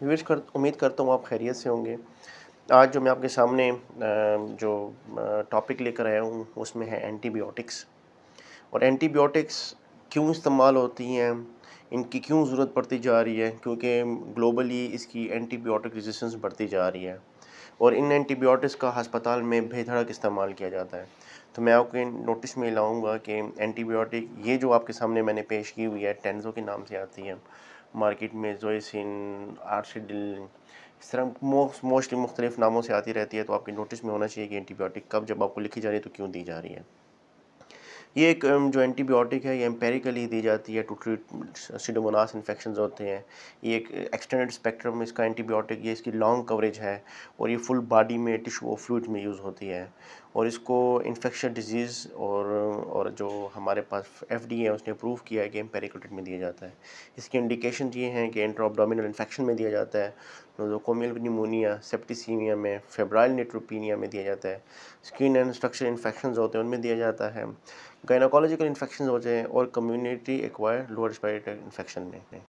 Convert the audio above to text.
Viewers کر، امید کرتا ہوں آپ خیریت سے ہوں گے۔ آج جو میں آپ کے سامنے جو ٹاپک لے کر آیا ہوں، اس میں ہے اینٹی بیوٹکس اور اینٹی بیوٹکس کیوں استعمال ہوتی ہیں؟ ان کی کیوں ضرورت پڑتی جا رہی ہے؟ کیونکہ گلوبلی اس کی اینٹی بیوٹک ریزسٹنس بڑھتی جا رہی ہے اور ان اینٹی بیوٹکس کا ہسپتال میں بے دھڑک استعمال کیا جاتا ہے۔ تو میں آپ کے نوٹس میں لاؤں گا کہ اینٹی بیوٹک یہ جو آپ کے سامنے میں نے پیش کی ہوئی ہے، ٹینزو کے نام سے آتی ہے مارکیٹ میں زوئسن آرشیڈل اس طرح موسٹلی مختلف ناموں سے آتی رہتی ہے۔ تو آپ کے نوٹس میں ہونا چاہیے کہ اینٹی بیوٹک کب جب آپ کو لکھی جا رہی ہے تو کیوں دی جا رہی ہے۔ یہ ایک جو اینٹی بیوٹک ہے، یہ امپیریکلی دی جاتی ہے ٹو ٹریٹ سیڈوموناس انفیکشنز ہوتے ہیں۔ یہ ایک ایکسٹینڈڈ اسپیکٹرم اس کا اینٹی بیوٹک، یہ اس کی لانگ کوریج ہے اور یہ فل باڈی میں ٹشو اور فلوئڈ میں یوز ہوتی ہے۔ اور اس کو انفیکشن ڈیزیز اور اور جو ہمارے پاس ایف ڈی ہے، اس نے اپروو کیا ہے کہ امپیریکوٹڈ میں دیا جاتا ہے۔ اس کی انڈیکیشن یہ ہیں کہ انٹرو ابڈومینل انفیکشن میں دیا جاتا ہے۔ نوزوکومیل نیمونیا سیپٹیسیمیا میں فیبرائل نیٹروپینیا میں دیا جاتا ہے۔ اسکن اینڈ اسٹرکچر انفیکشنز ہوتے ہیں، ان میں دیا جاتا ہے۔ گائناکولوجیکل انفیکشنز ہوتے ہیں اور community acquire lower respiratory infection میں۔